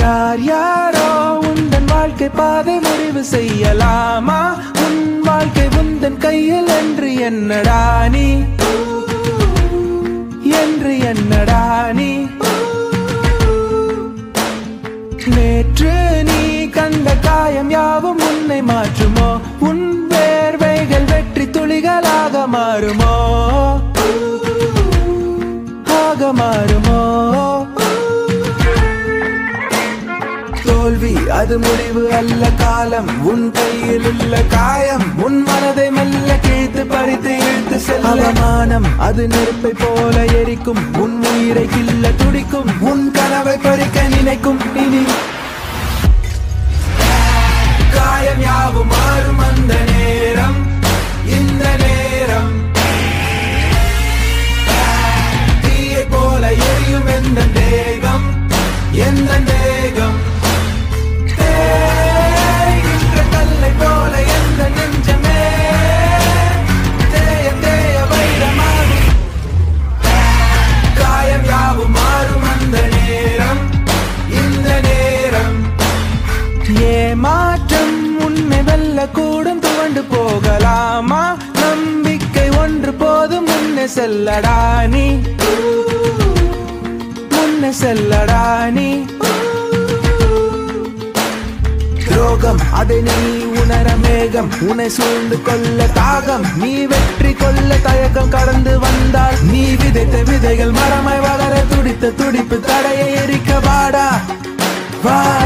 யார் யாரோ உந்தன் வாழ்க்கை பாதை முடிவு செய்யலாமா? உன் வாழ்க்கை உந்தன் கையில் என்று என்னடா நீ? என்று என்னடா நீ? நேற்று நீ கண்ட காயம் யாவும் உன்னை மாற்றுமோ? உன் வேர்வைகள் வெற்றி துளிகளாக மாறுமோ? ஆக மாறுமோ? அது முடிவு அல்ல காலம். உன் கையில் உள்ள காயம் உன் மனதை மெல்ல கிழித்து பறித்து இழுத்து செல்ல. அவமானம் அது நெருப்பை போல எரிக்கும். உன் உயிரை கில்ல துடிக்கும். உன் கனவை பறிக்க நினைக்கும். இனி ஏமாற்றம் உன்னை வெல்ல கூடும் துவண்டு போகலாமா? நம்பிக்கை ஒன்று போதும் முன்னே செல்லடா நீ. முன்னே செல்லடா நீ. துரோகம் அதை நீ உணர மேகம். உன்னை சூழ்ந்து கொள்ள தாகம். நீ வெற்றி கொள்ள தயக்கம் கடந்து வந்தால் நீ விதைத்த விதைகள் மரமாய் வளர துடித்த துடிப்பு தடையை எரிக்க வாடா. வா.